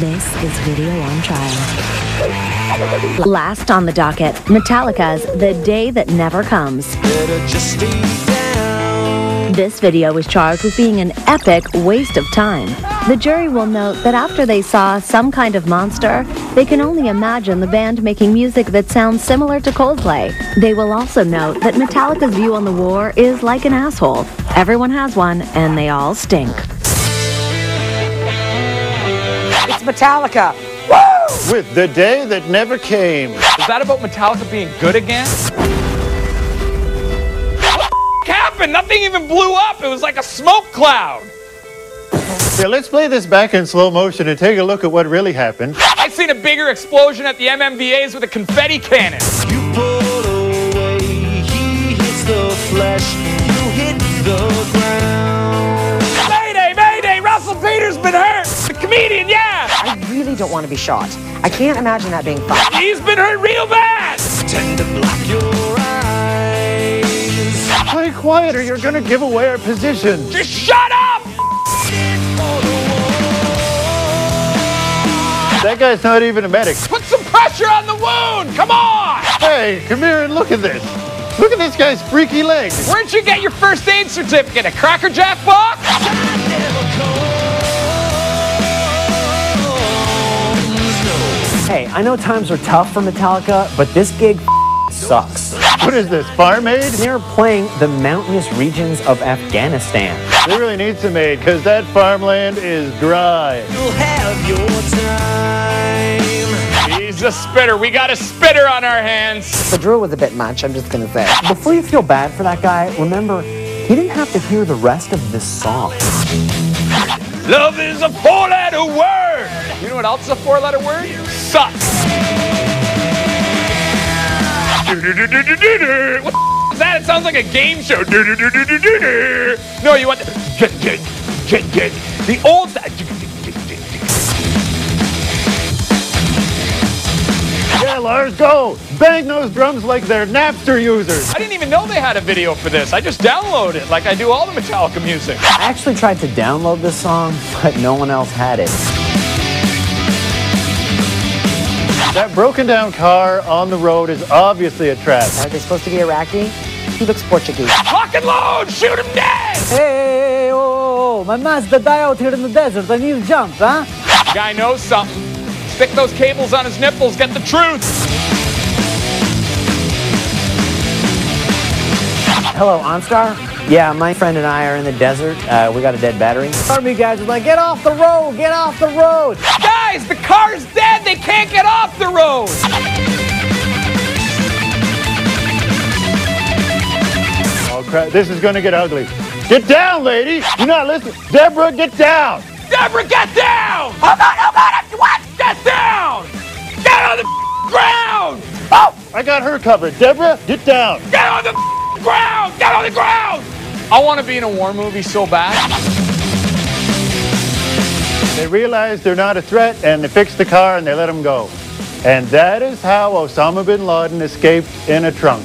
This is Video on Trial. Last on the docket, Metallica's The Day That Never Comes. This video was charged with being an epic waste of time. The jury will note that after they saw Some Kind of Monster, they can only imagine the band making music that sounds similar to Coldplay. They will also note that Metallica's view on the war is like an asshole. Everyone has one, and they all stink. It's Metallica. With The Day That Never Came. Is that about Metallica being good again? What the happened? Nothing even blew up. It was like a smoke cloud. Yeah, let's play this back in slow motion and take a look at what really happened. I've seen a bigger explosion at the MMVAs with a confetti cannon. You pull away, he hits the flesh, you hit the ground. Mayday, Mayday! Russell Peters been hurt. Don't want to be shot. I can't imagine that being fun. He's been hurt real bad. Tend to block your eyes. Play quiet or you're gonna give away our position. Just shut up. That guy's not even a medic. Put some pressure on the wound. Come on. Hey, come here and look at this. Look at this guy's freaky legs. Where'd you get your first aid certificate? A Cracker Jack box? I know times are tough for Metallica, but this gig sucks. What is this, Farm Aid? They're playing the mountainous regions of Afghanistan. They really need some aid because that farmland is dry. You'll have your time. He's a spitter. We got a spitter on our hands. The drill was a bit much, I'm just going to say. Before you feel bad for that guy, remember, he didn't have to hear the rest of this song. Love is a four-letter word. You know what else is a four-letter word? Sucks. What the is that? It sounds like a game show. No, you want the the old. Yeah, Lars, go! Bang those drums like they're Napster users. I didn't even know they had a video for this. I just downloaded it like I do all the Metallica music. I actually tried to download this song, but no one else had it. That broken down car on the road is obviously a trap. Are they supposed to be Iraqi? He looks Portuguese. Lock and load. Shoot him dead. Hey, oh, oh, oh, oh. my Mazda die out here in the desert. I need to jump, huh? Guy knows something. Stick those cables on his nipples. Get the truth. Hello, OnStar? Yeah, my friend and I are in the desert. Uh, we got a dead battery. Army guys are like, get off the road, get off the road. Guys, the car's dead. They can't get off the road. Oh, crap. This is going to get ugly. Get down, lady. You're not listening. Deborah, get down. Deborah, get down! Hold on, hold on, what? Get down! Get on the ground! Oh, I got her covered. Deborah, get down. Get on the ground! Get on the ground! I want to be in a war movie so bad. They realize they're not a threat and they fix the car and they let him go. And that is how Osama bin Laden escaped in a trunk.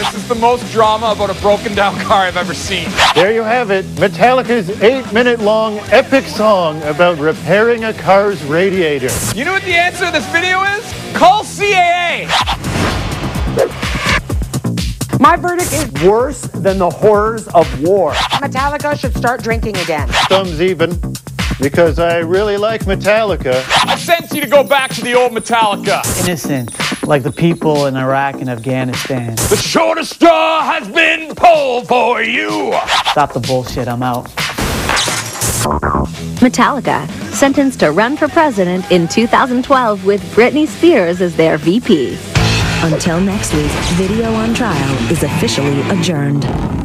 This is the most drama about a broken down car I've ever seen. There you have it. Metallica's eight minute long epic song about repairing a car's radiator. You know what the answer to this video is? Call CAA. My verdict is Worse than the horrors of war. Metallica should start drinking again. Thumbs even because I really like Metallica. I sense you to go back to the old Metallica. Innocent, like the people in Iraq and Afghanistan. The shortest straw has been pulled for you. Stop the bullshit, I'm out. Metallica, sentenced to run for president in 2012 with Britney Spears as their VP. Until next week, Video on Trial is officially adjourned.